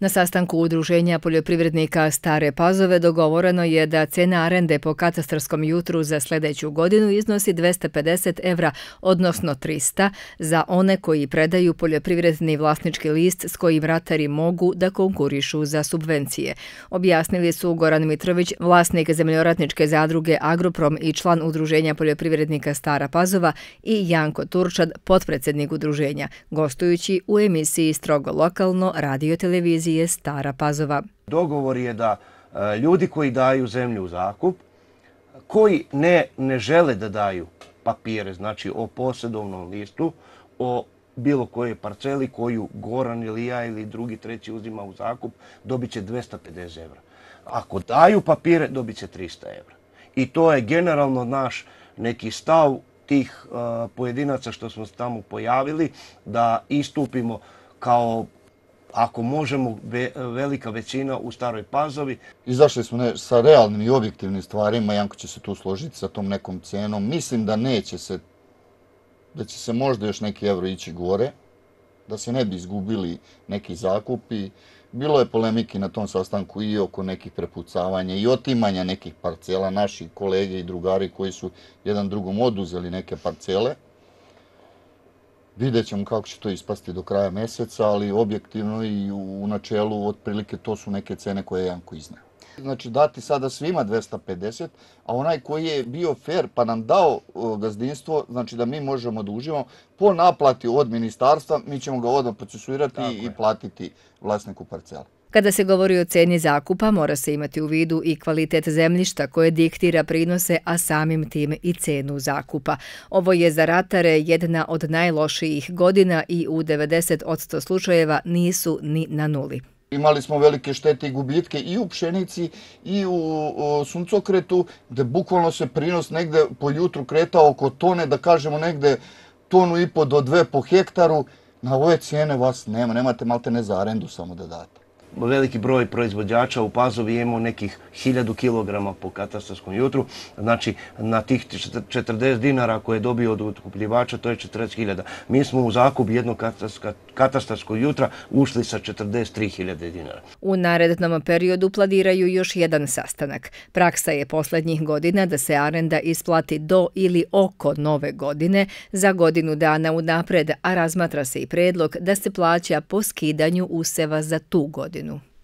Na sastanku Udruženja poljoprivrednika Stare Pazove dogovoreno je da cena arende po katastarskom jutru za sljedeću godinu iznosi 250 evra, odnosno 300, za one koji predaju poljoprivredni vlasnički list s kojim ratari mogu da konkurišu za subvencije. Objasnili su Goran Mitrović, vlasnik zemljoratničke zadruge Agroprom i član Udruženja poljoprivrednika Stara Pazova i Janko Turčad, potpredsednik udruženja, gostujući u emisiji Strogo lokalno radio televizije gimnazije Stara Pazova. Dogovor je da e, ljudi koji daju zemlju u zakup, koji ne, ne žele da daju papire, znači o posjedovnom listu, o bilo koje parceli koju Goran ili ja ili drugi treći uzima u zakup, dobit će 250 evra. Ako daju papire, dobit će 300 evra. I to je generalno naš neki stav tih uh, pojedinaca što smo se tamo pojavili, da istupimo kao ako možemo, be, velika većina u Staroj Pazovi. Izašli smo ne, sa realnim i objektivnim stvarima, Janko će se tu složiti sa tom nekom cenom. Mislim da neće se, da će se možda još neki evro ići gore, da se ne bi izgubili neki zakupi. Bilo je polemiki na tom sastanku i oko nekih prepucavanja i otimanja nekih parcela, naših kolege i drugari koji su jedan drugom oduzeli neke parcele. Vidjet ćemo kako će to ispasti do kraja mjeseca, ali objektivno i u načelu otprilike to su neke cene koje je Janko iznao. Znači dati sada svima 250, a onaj koji je bio fair pa nam dao gazdinstvo, znači da mi možemo da uživamo, po naplati od ministarstva mi ćemo ga odmah procesuirati i platiti vlasniku parcela. Kada se govori o ceni zakupa, mora se imati u vidu i kvalitet zemljišta koje diktira prinose, a samim tim i cenu zakupa. Ovo je za ratare jedna od najlošijih godina i u 90% slučajeva nisu ni na nuli. Imali smo velike štete i gubitke i u pšenici i u suncokretu, gde bukvalno se prinos negde po jutru kretao oko tone, da kažemo negde tonu i po do dve po hektaru. Na ove cijene vas nema, nemate malte ne za arendu samo da date veliki broj proizvođača u Pazovi imamo nekih 1000 kg po katastarskom jutru. Znači, na tih 40 dinara koje je dobio od otkupljivača, to je 40.000. Mi smo u zakup jednog katastarskog jutra ušli sa 43.000 dinara. U narednom periodu pladiraju još jedan sastanak. Praksa je posljednjih godina da se arenda isplati do ili oko nove godine za godinu dana u napred, a razmatra se i predlog da se plaća po skidanju useva za tu godinu. ano.